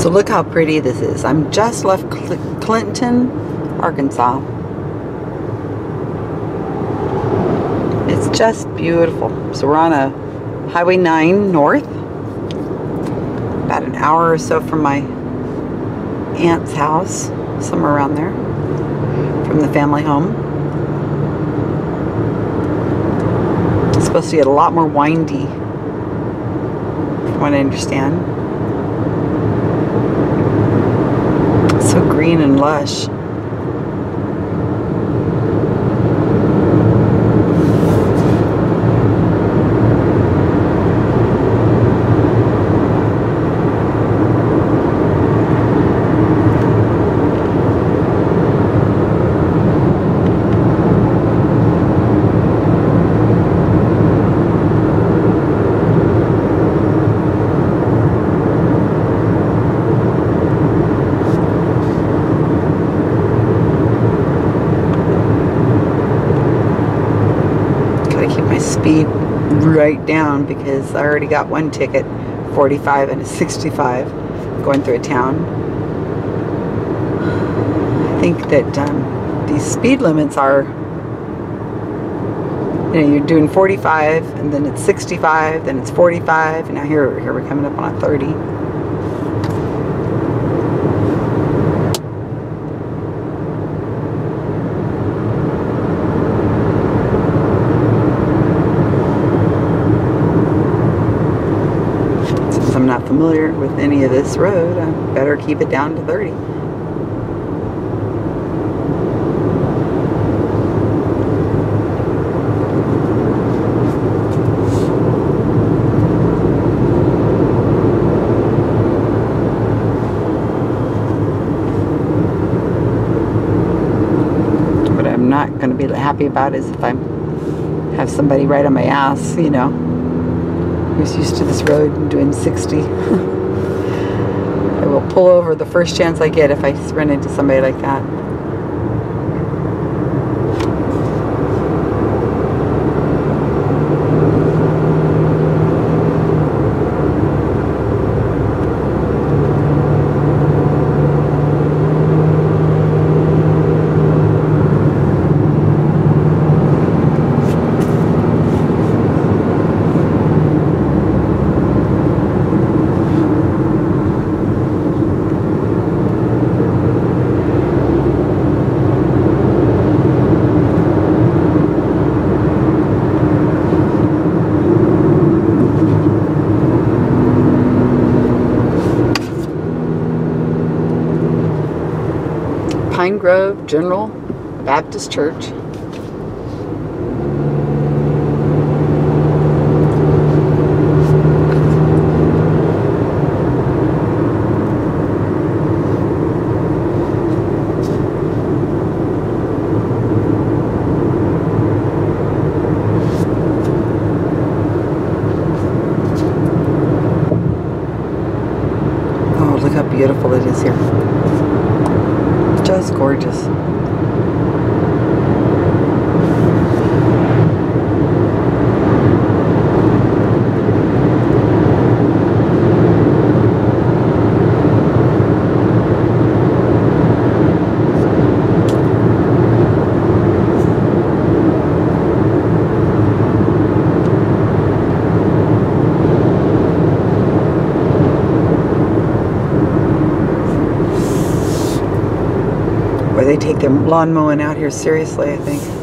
So look how pretty this is. I'm just left Cl- Clinton, Arkansas. It's just beautiful. So we're on a Highway 9 north. About an hour or so from my aunt's house, somewhere around there, from the family home. It's supposed to get a lot more windy, from what I understand. So green and lush. Gotta keep my speed right down because I already got one ticket, 45 and a 65, going through a town. I think that um, these speed limits are, you know, you're doing 45 and then it's 65, then it's 45, and now here, here we're coming up on a 30. Not familiar with any of this road, I better keep it down to 30. What I'm not going to be happy about is if I have somebody right on my ass, you know, who's used to this road and doing 60. I will pull over the first chance I get if I run into somebody like that. Pine Grove General Baptist Church. Oh, look how beautiful it is here. Just gorgeous. They take their lawn mowing out here seriously, I think.